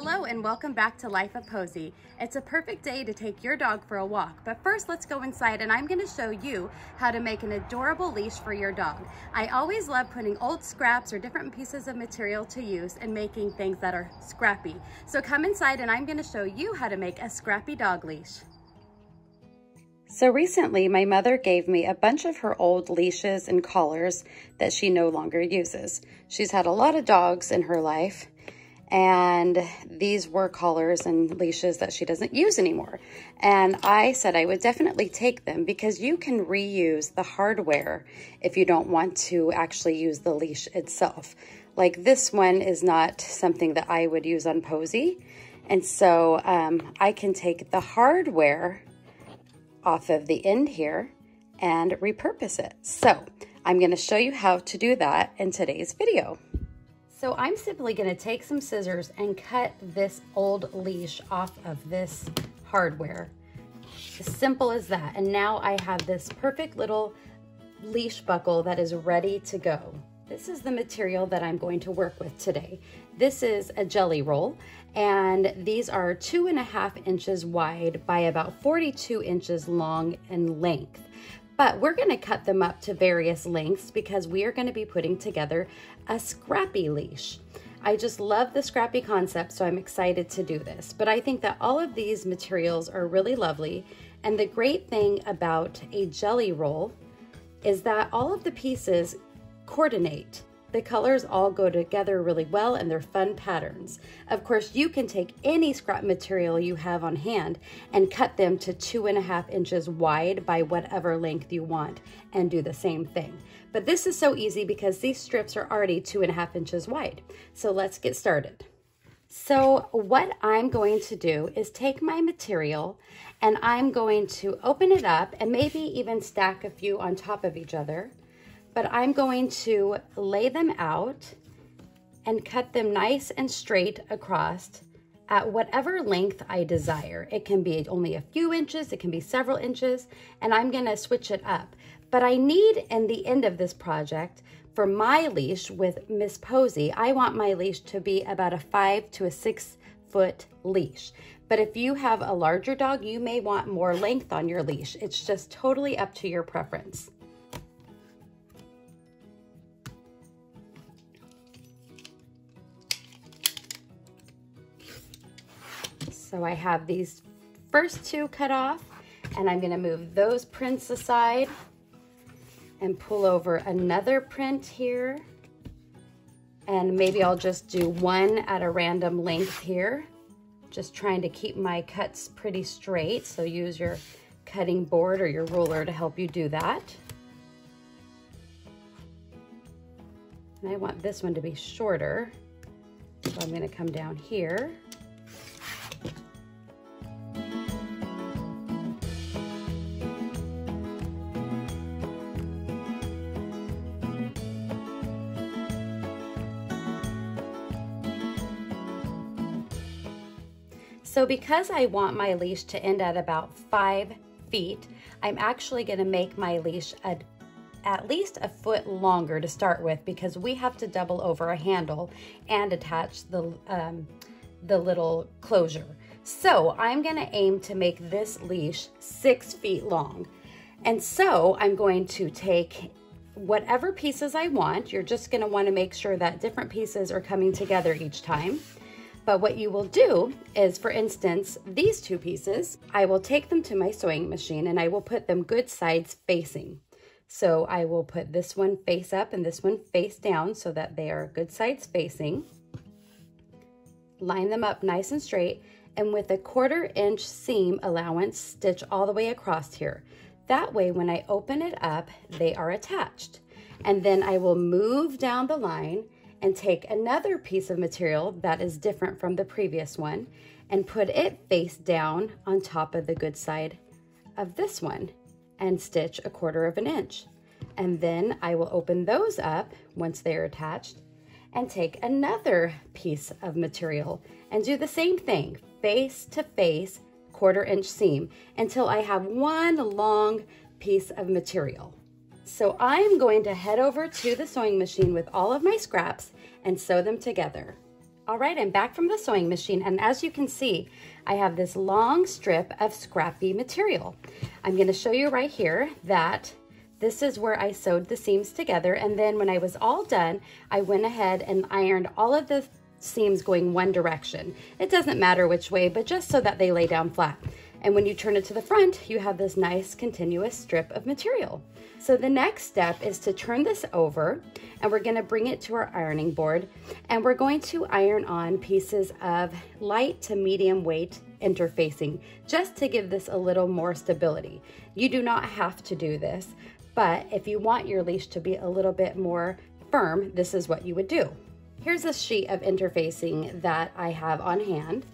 Hello and welcome back to Life of Posey. It's a perfect day to take your dog for a walk, but first let's go inside and I'm gonna show you how to make an adorable leash for your dog. I always love putting old scraps or different pieces of material to use and making things that are scrappy. So come inside and I'm gonna show you how to make a scrappy dog leash. So recently, my mother gave me a bunch of her old leashes and collars that she no longer uses. She's had a lot of dogs in her life, and these were collars and leashes that she doesn't use anymore. And I said I would definitely take them because you can reuse the hardware if you don't want to actually use the leash itself. Like this one is not something that I would use on Posey. And so um, I can take the hardware off of the end here and repurpose it. So I'm gonna show you how to do that in today's video. So I'm simply gonna take some scissors and cut this old leash off of this hardware. As simple as that. And now I have this perfect little leash buckle that is ready to go. This is the material that I'm going to work with today. This is a jelly roll and these are two and a half inches wide by about 42 inches long in length but we're gonna cut them up to various lengths because we are gonna be putting together a scrappy leash. I just love the scrappy concept, so I'm excited to do this. But I think that all of these materials are really lovely. And the great thing about a jelly roll is that all of the pieces coordinate. The colors all go together really well and they're fun patterns. Of course, you can take any scrap material you have on hand and cut them to two and a half inches wide by whatever length you want and do the same thing. But this is so easy because these strips are already two and a half inches wide. So let's get started. So what I'm going to do is take my material and I'm going to open it up and maybe even stack a few on top of each other but I'm going to lay them out and cut them nice and straight across at whatever length I desire. It can be only a few inches, it can be several inches, and I'm gonna switch it up. But I need, in the end of this project, for my leash with Miss Posey, I want my leash to be about a five to a six foot leash. But if you have a larger dog, you may want more length on your leash. It's just totally up to your preference. So I have these first two cut off and I'm gonna move those prints aside and pull over another print here. And maybe I'll just do one at a random length here. Just trying to keep my cuts pretty straight. So use your cutting board or your ruler to help you do that. And I want this one to be shorter. So I'm gonna come down here. Because I want my leash to end at about five feet, I'm actually gonna make my leash a, at least a foot longer to start with because we have to double over a handle and attach the, um, the little closure. So I'm gonna aim to make this leash six feet long. And so I'm going to take whatever pieces I want. You're just gonna wanna make sure that different pieces are coming together each time. But what you will do is, for instance, these two pieces, I will take them to my sewing machine and I will put them good sides facing. So I will put this one face up and this one face down so that they are good sides facing. Line them up nice and straight and with a quarter inch seam allowance, stitch all the way across here. That way, when I open it up, they are attached. And then I will move down the line and take another piece of material that is different from the previous one and put it face down on top of the good side of this one and stitch a quarter of an inch. And then I will open those up once they're attached and take another piece of material and do the same thing, face to face, quarter inch seam until I have one long piece of material. So I'm going to head over to the sewing machine with all of my scraps and sew them together. All right, I'm back from the sewing machine and as you can see, I have this long strip of scrappy material. I'm gonna show you right here that this is where I sewed the seams together and then when I was all done, I went ahead and ironed all of the seams going one direction. It doesn't matter which way, but just so that they lay down flat. And when you turn it to the front, you have this nice continuous strip of material. So the next step is to turn this over and we're gonna bring it to our ironing board and we're going to iron on pieces of light to medium weight interfacing just to give this a little more stability. You do not have to do this, but if you want your leash to be a little bit more firm, this is what you would do. Here's a sheet of interfacing that I have on hand.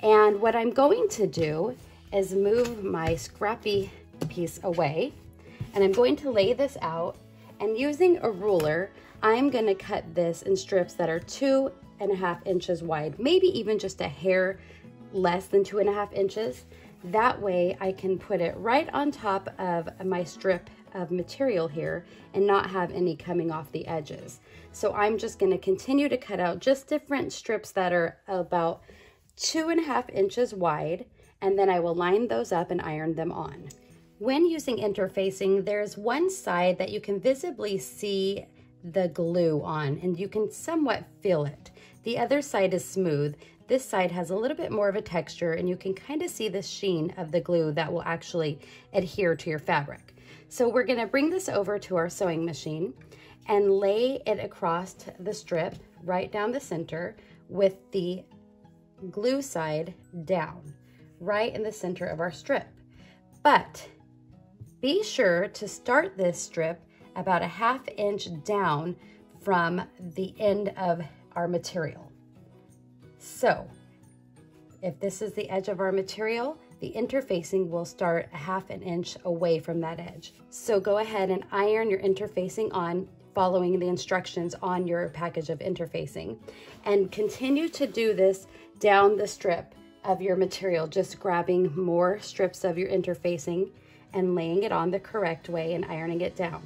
And what I'm going to do is move my scrappy piece away and I'm going to lay this out and using a ruler, I'm gonna cut this in strips that are two and a half inches wide, maybe even just a hair less than two and a half inches. That way I can put it right on top of my strip of material here and not have any coming off the edges. So I'm just gonna continue to cut out just different strips that are about two and a half inches wide and then I will line those up and iron them on. When using interfacing, there's one side that you can visibly see the glue on and you can somewhat feel it. The other side is smooth. This side has a little bit more of a texture and you can kind of see the sheen of the glue that will actually adhere to your fabric. So we're gonna bring this over to our sewing machine and lay it across the strip right down the center with the glue side down right in the center of our strip. But be sure to start this strip about a half inch down from the end of our material. So if this is the edge of our material, the interfacing will start a half an inch away from that edge. So go ahead and iron your interfacing on following the instructions on your package of interfacing and continue to do this down the strip of your material, just grabbing more strips of your interfacing and laying it on the correct way and ironing it down.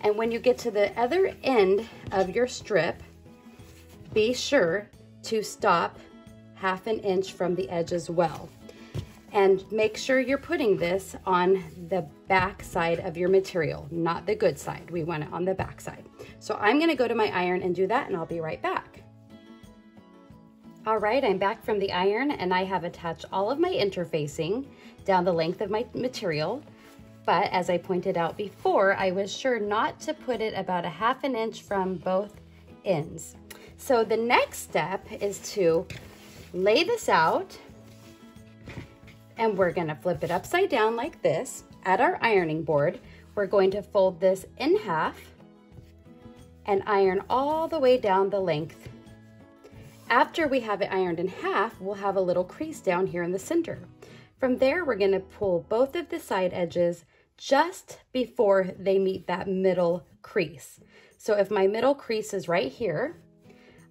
And when you get to the other end of your strip, be sure to stop half an inch from the edge as well. And make sure you're putting this on the back side of your material, not the good side. We want it on the back side. So I'm gonna go to my iron and do that and I'll be right back. All right, I'm back from the iron and I have attached all of my interfacing down the length of my material. But as I pointed out before, I was sure not to put it about a half an inch from both ends. So the next step is to lay this out and we're gonna flip it upside down like this. At our ironing board, we're going to fold this in half and iron all the way down the length after we have it ironed in half, we'll have a little crease down here in the center. From there, we're gonna pull both of the side edges just before they meet that middle crease. So if my middle crease is right here,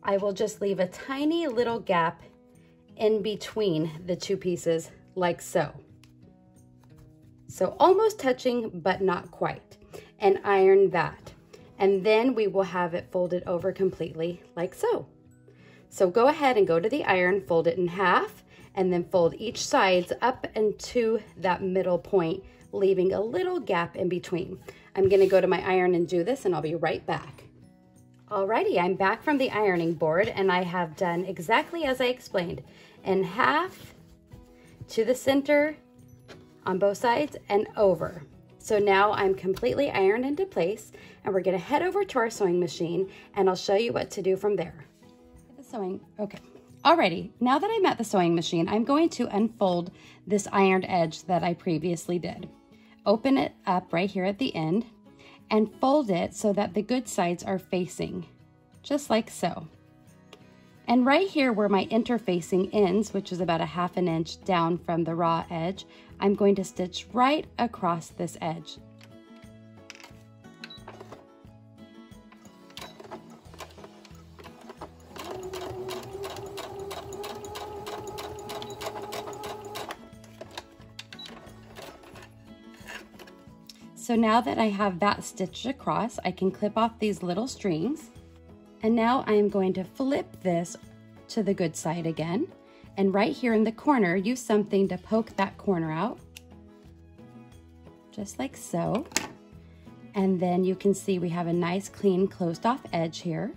I will just leave a tiny little gap in between the two pieces like so. So almost touching, but not quite. And iron that. And then we will have it folded over completely like so. So go ahead and go to the iron, fold it in half, and then fold each sides up into that middle point, leaving a little gap in between. I'm gonna go to my iron and do this and I'll be right back. Alrighty, I'm back from the ironing board and I have done exactly as I explained. In half to the center on both sides and over. So now I'm completely ironed into place and we're gonna head over to our sewing machine and I'll show you what to do from there sewing, okay. Alrighty, now that I'm at the sewing machine, I'm going to unfold this ironed edge that I previously did. Open it up right here at the end and fold it so that the good sides are facing, just like so. And right here where my interfacing ends, which is about a half an inch down from the raw edge, I'm going to stitch right across this edge. So now that I have that stitched across, I can clip off these little strings. And now I am going to flip this to the good side again. And right here in the corner, use something to poke that corner out. Just like so. And then you can see we have a nice clean closed off edge here.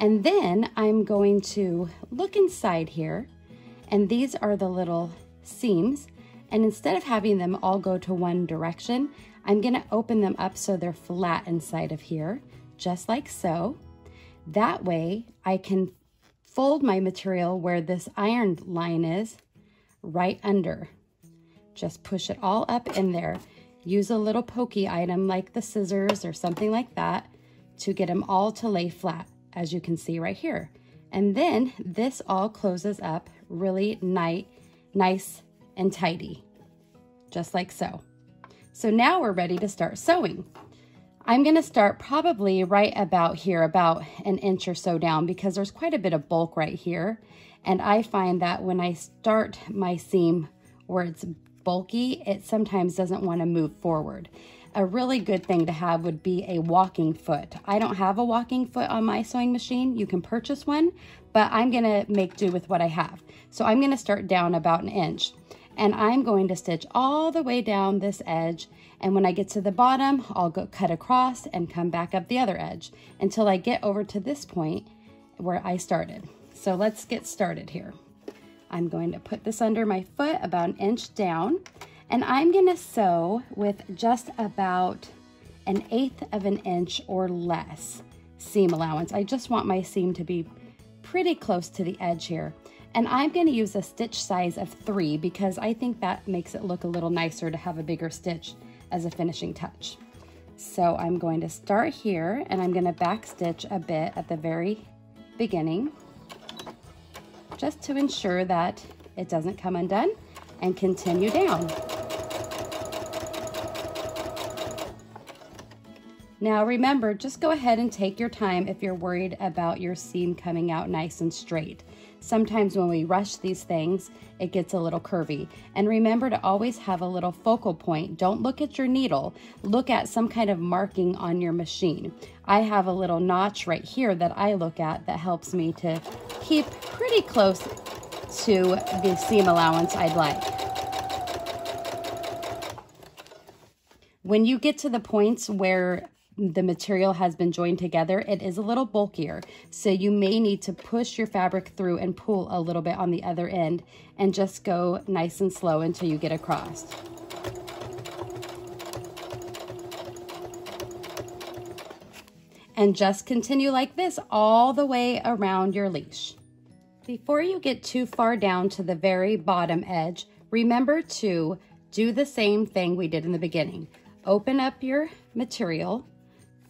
And then I'm going to look inside here and these are the little seams. And instead of having them all go to one direction, I'm gonna open them up so they're flat inside of here, just like so. That way I can fold my material where this iron line is right under. Just push it all up in there. Use a little pokey item like the scissors or something like that to get them all to lay flat, as you can see right here. And then this all closes up really nice, nice and tidy, just like so. So now we're ready to start sewing. I'm gonna start probably right about here, about an inch or so down because there's quite a bit of bulk right here. And I find that when I start my seam where it's bulky, it sometimes doesn't wanna move forward. A really good thing to have would be a walking foot. I don't have a walking foot on my sewing machine. You can purchase one, but I'm gonna make do with what I have. So I'm gonna start down about an inch and I'm going to stitch all the way down this edge. And when I get to the bottom, I'll go cut across and come back up the other edge until I get over to this point where I started. So let's get started here. I'm going to put this under my foot about an inch down and I'm gonna sew with just about an eighth of an inch or less seam allowance. I just want my seam to be pretty close to the edge here. And I'm gonna use a stitch size of three because I think that makes it look a little nicer to have a bigger stitch as a finishing touch. So I'm going to start here and I'm gonna back stitch a bit at the very beginning just to ensure that it doesn't come undone and continue down. Now remember, just go ahead and take your time if you're worried about your seam coming out nice and straight. Sometimes when we rush these things, it gets a little curvy. And remember to always have a little focal point. Don't look at your needle. Look at some kind of marking on your machine. I have a little notch right here that I look at that helps me to keep pretty close to the seam allowance I'd like. When you get to the points where the material has been joined together, it is a little bulkier. So you may need to push your fabric through and pull a little bit on the other end and just go nice and slow until you get across. And just continue like this all the way around your leash. Before you get too far down to the very bottom edge, remember to do the same thing we did in the beginning. Open up your material,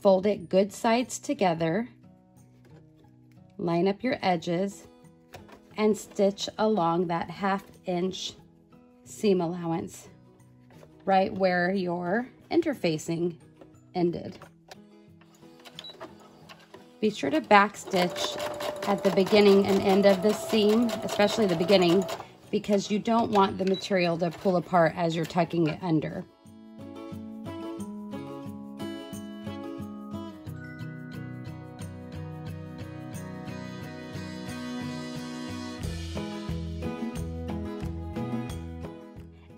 Fold it good sides together. Line up your edges and stitch along that half inch seam allowance right where your interfacing ended. Be sure to backstitch at the beginning and end of the seam, especially the beginning, because you don't want the material to pull apart as you're tucking it under.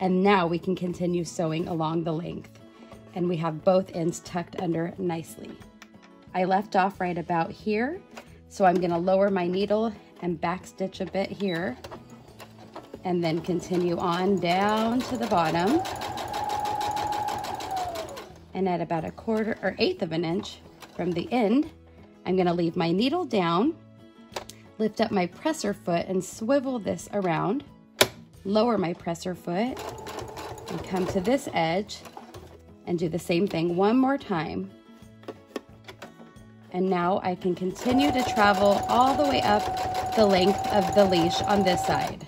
And now we can continue sewing along the length. And we have both ends tucked under nicely. I left off right about here. So I'm gonna lower my needle and backstitch a bit here and then continue on down to the bottom. And at about a quarter or eighth of an inch from the end, I'm gonna leave my needle down, lift up my presser foot and swivel this around lower my presser foot and come to this edge and do the same thing one more time. And now I can continue to travel all the way up the length of the leash on this side.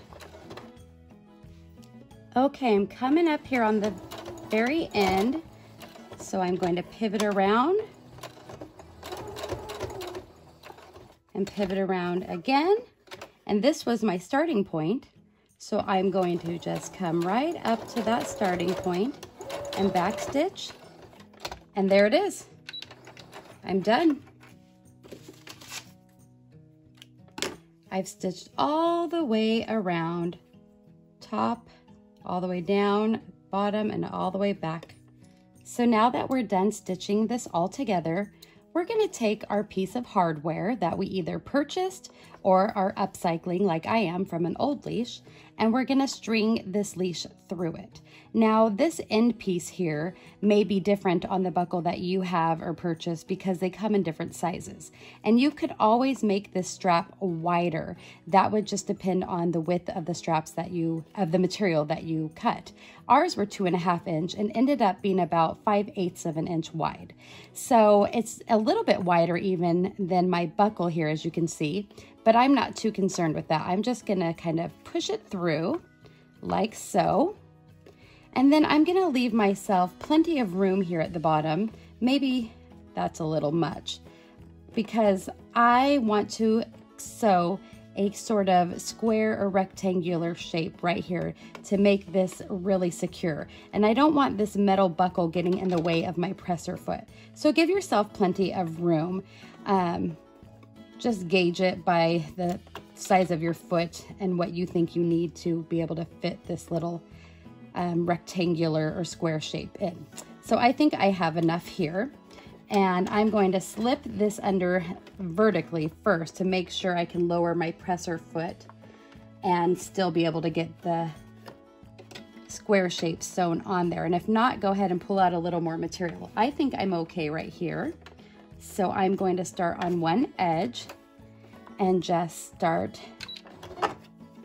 Okay, I'm coming up here on the very end. So I'm going to pivot around and pivot around again. And this was my starting point. So I'm going to just come right up to that starting point and backstitch And there it is. I'm done. I've stitched all the way around, top, all the way down, bottom, and all the way back. So now that we're done stitching this all together, we're gonna take our piece of hardware that we either purchased or are upcycling like I am from an old leash, and we're gonna string this leash through it. Now this end piece here may be different on the buckle that you have or purchased because they come in different sizes. And you could always make this strap wider. That would just depend on the width of the straps that you, of the material that you cut. Ours were two and a half inch and ended up being about five eighths of an inch wide. So it's a little bit wider even than my buckle here, as you can see, but I'm not too concerned with that. I'm just gonna kind of push it through like so. And then I'm gonna leave myself plenty of room here at the bottom. Maybe that's a little much because I want to sew a sort of square or rectangular shape right here to make this really secure. And I don't want this metal buckle getting in the way of my presser foot. So give yourself plenty of room. Um, just gauge it by the size of your foot and what you think you need to be able to fit this little um, rectangular or square shape in. So I think I have enough here and I'm going to slip this under vertically first to make sure I can lower my presser foot and still be able to get the square shape sewn on there. And if not, go ahead and pull out a little more material. I think I'm okay right here. So I'm going to start on one edge and just start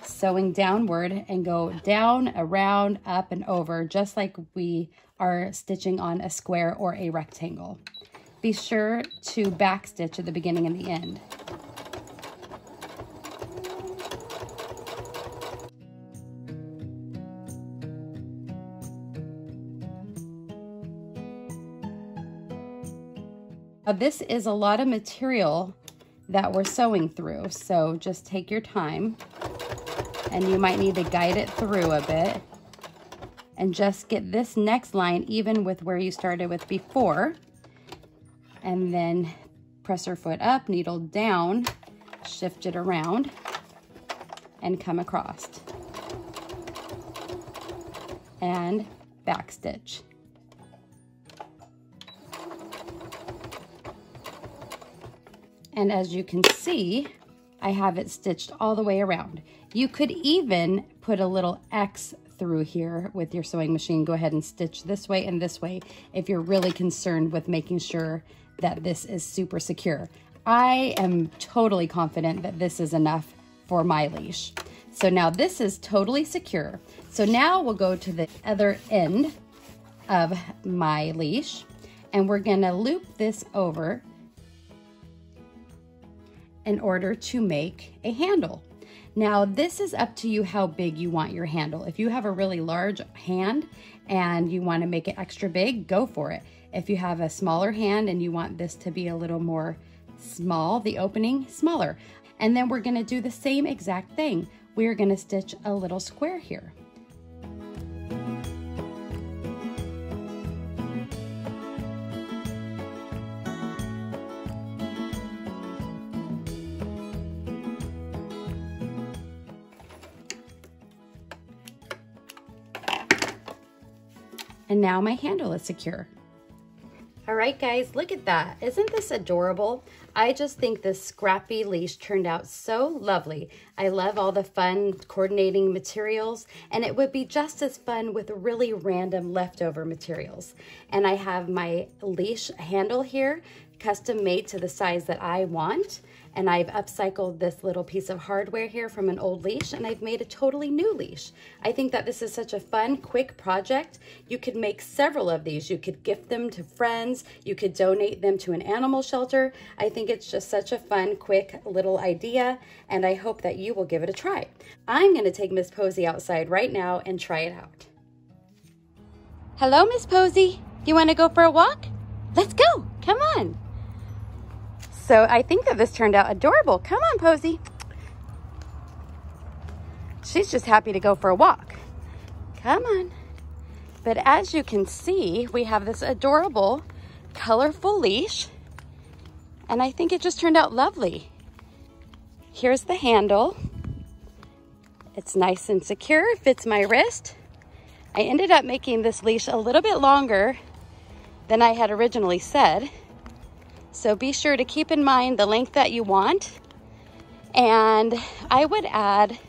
sewing downward and go down, around, up, and over, just like we are stitching on a square or a rectangle. Be sure to back stitch at the beginning and the end. Now this is a lot of material that we're sewing through, so just take your time. And you might need to guide it through a bit. And just get this next line even with where you started with before. And then press her foot up, needle down, shift it around and come across. And back stitch. And as you can see, I have it stitched all the way around. You could even put a little X through here with your sewing machine. Go ahead and stitch this way and this way if you're really concerned with making sure that this is super secure. I am totally confident that this is enough for my leash. So now this is totally secure. So now we'll go to the other end of my leash and we're gonna loop this over in order to make a handle. Now, this is up to you how big you want your handle. If you have a really large hand and you want to make it extra big, go for it. If you have a smaller hand and you want this to be a little more small, the opening smaller. And then we're going to do the same exact thing. We're going to stitch a little square here. And now my handle is secure. All right, guys, look at that. Isn't this adorable? I just think this scrappy leash turned out so lovely. I love all the fun coordinating materials, and it would be just as fun with really random leftover materials. And I have my leash handle here, custom made to the size that I want. And I've upcycled this little piece of hardware here from an old leash and I've made a totally new leash. I think that this is such a fun, quick project. You could make several of these. You could gift them to friends. You could donate them to an animal shelter. I think it's just such a fun, quick little idea and I hope that you will give it a try. I'm gonna take Miss Posey outside right now and try it out. Hello, Miss Posey. You wanna go for a walk? Let's go, come on. So I think that this turned out adorable. Come on, Posey. She's just happy to go for a walk. Come on. But as you can see, we have this adorable colorful leash. And I think it just turned out lovely. Here's the handle. It's nice and secure, fits my wrist. I ended up making this leash a little bit longer than I had originally said. So be sure to keep in mind the length that you want. And I would add,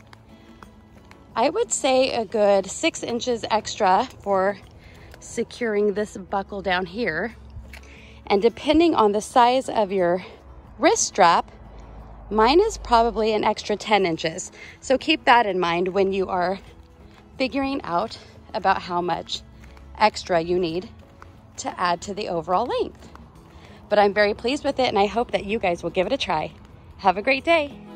I would say a good six inches extra for securing this buckle down here. And depending on the size of your wrist strap, mine is probably an extra 10 inches. So keep that in mind when you are figuring out about how much extra you need to add to the overall length. But I'm very pleased with it and I hope that you guys will give it a try. Have a great day.